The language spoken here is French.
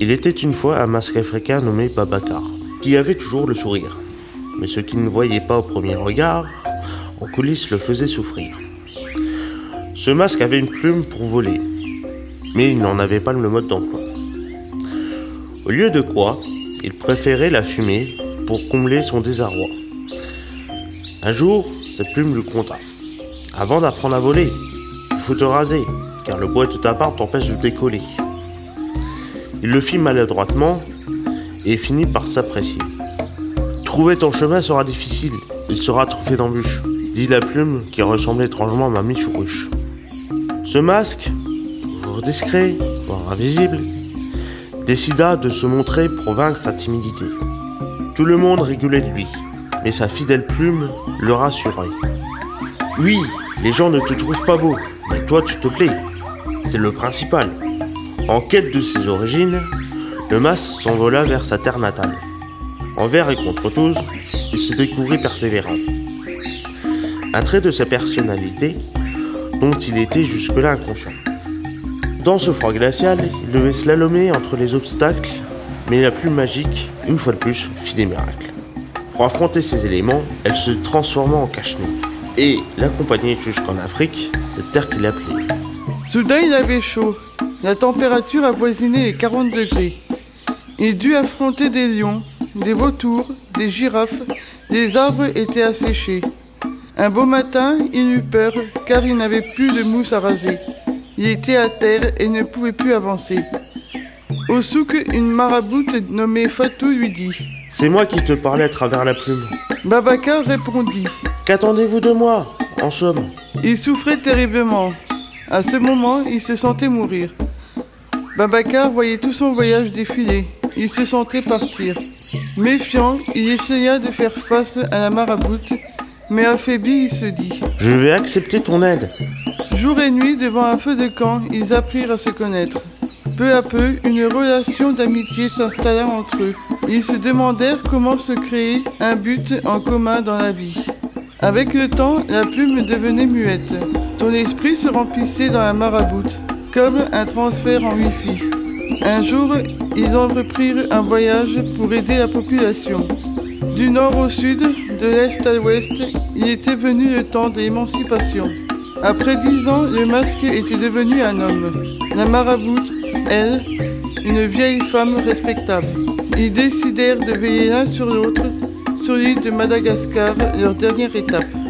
Il était une fois un masque africain nommé Babacar, qui avait toujours le sourire. Mais ce qu'il ne voyait pas au premier regard, en coulisses le faisait souffrir. Ce masque avait une plume pour voler, mais il n'en avait pas le mode d'emploi. Au lieu de quoi, il préférait la fumée pour combler son désarroi. Un jour, cette plume lui compta. Avant d'apprendre à voler, il faut te raser, car le bois de ta part t'empêche de décoller. Il le fit maladroitement et finit par s'apprécier. Trouver ton chemin sera difficile, il sera trouvé d'embûches, dit la plume qui ressemblait étrangement à Mamie Fourruche. Ce masque, toujours discret, voire invisible, décida de se montrer pour vaincre sa timidité. Tout le monde rigolait de lui, mais sa fidèle plume le rassurait. Oui, les gens ne te trouvent pas beau, mais toi tu te plais. C'est le principal. En quête de ses origines, le masque s'envola vers sa terre natale. Envers et contre tous, il se découvrit persévérant. Un trait de sa personnalité dont il était jusque-là inconscient. Dans ce froid glacial, il devait slalomer entre les obstacles, mais la plume magique, une fois de plus, fit des miracles. Pour affronter ces éléments, elle se transforma en cache-nez et l'accompagnait jusqu'en Afrique, cette terre qu'il appelait. Soudain, il avait chaud. La température avoisinait les 40 degrés. Il dut affronter des lions, des vautours, des girafes, des arbres étaient asséchés. Un beau matin, il eut peur car il n'avait plus de mousse à raser. Il était à terre et ne pouvait plus avancer. Au souk, une maraboute nommée Fatou lui dit C'est moi qui te parlais à travers la plume. Babacar répondit Qu'attendez-vous de moi, en somme? Il souffrait terriblement. À ce moment, il se sentait mourir. Babacar voyait tout son voyage défiler. Il se sentait partir. Méfiant, il essaya de faire face à la maraboute, mais affaibli, il se dit Je vais accepter ton aide. Jour et nuit, devant un feu de camp, ils apprirent à se connaître. Peu à peu, une relation d'amitié s'installa entre eux. Ils se demandèrent comment se créer un but en commun dans la vie. Avec le temps, la plume devenait muette. Son esprit se remplissait dans la maraboute, comme un transfert en Wi-Fi. Un jour, ils entreprirent un voyage pour aider la population. Du nord au sud, de l'est à l'ouest, il était venu le temps de l'émancipation. Après dix ans, le masque était devenu un homme. La maraboute, elle, une vieille femme respectable. Ils décidèrent de veiller l'un sur l'autre sur l'île de Madagascar, leur dernière étape.